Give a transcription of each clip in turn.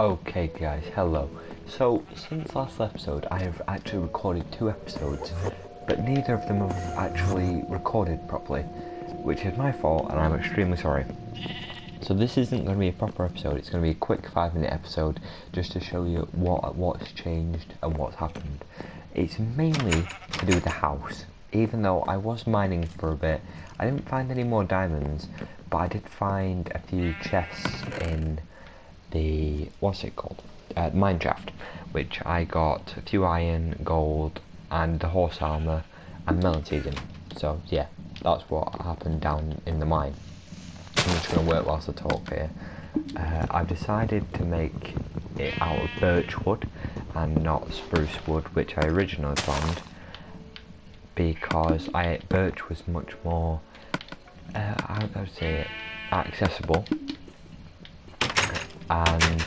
Okay guys, hello. So, since last episode I have actually recorded two episodes, but neither of them have actually recorded properly, which is my fault and I'm extremely sorry. So this isn't going to be a proper episode, it's going to be a quick 5 minute episode just to show you what what's changed and what's happened. It's mainly to do with the house. Even though I was mining for a bit, I didn't find any more diamonds, but I did find a few chests in the what's it called? Uh, mineshaft which I got a few iron gold and the horse armor and melon seeding so yeah that's what happened down in the mine. I'm just to work whilst I talk here. Uh, I've decided to make it out of birch wood and not spruce wood which I originally planned because I birch was much more uh, how would I say it accessible and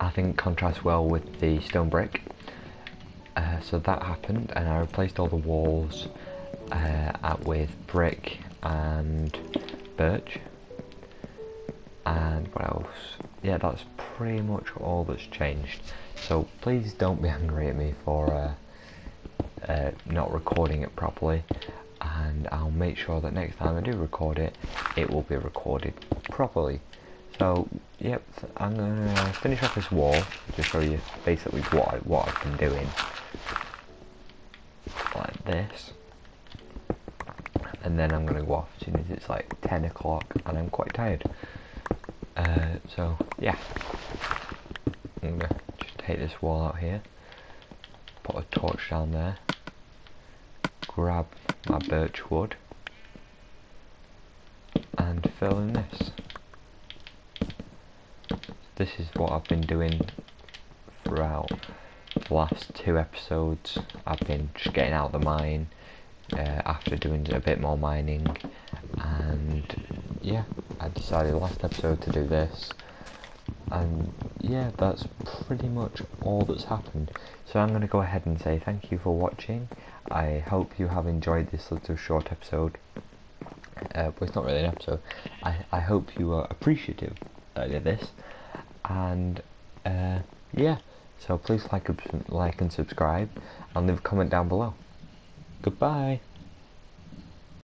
I think contrasts well with the stone brick. Uh, so that happened and I replaced all the walls uh, with brick and birch. And what else? Yeah, that's pretty much all that's changed. So please don't be angry at me for uh, uh, not recording it properly. And I'll make sure that next time I do record it, it will be recorded properly. So, yep, I'm to finish off this wall just show you basically what, I, what I've been doing. Like this. And then I'm to go off as soon as it's like 10 o'clock and I'm quite tired. Uh, so, yeah. I'm to just take this wall out here. Put a torch down there. Grab my birch wood. And fill in this this is what I've been doing throughout the last two episodes. I've been just getting out of the mine uh, after doing a bit more mining. And yeah I decided last episode to do this. And yeah that's pretty much all that's happened. So I'm going to go ahead and say thank you for watching. I hope you have enjoyed this little short episode. Uh, well it's not really an episode. I, I hope you are appreciative did this and uh, yeah. So please like like and subscribe and leave a comment down below. Goodbye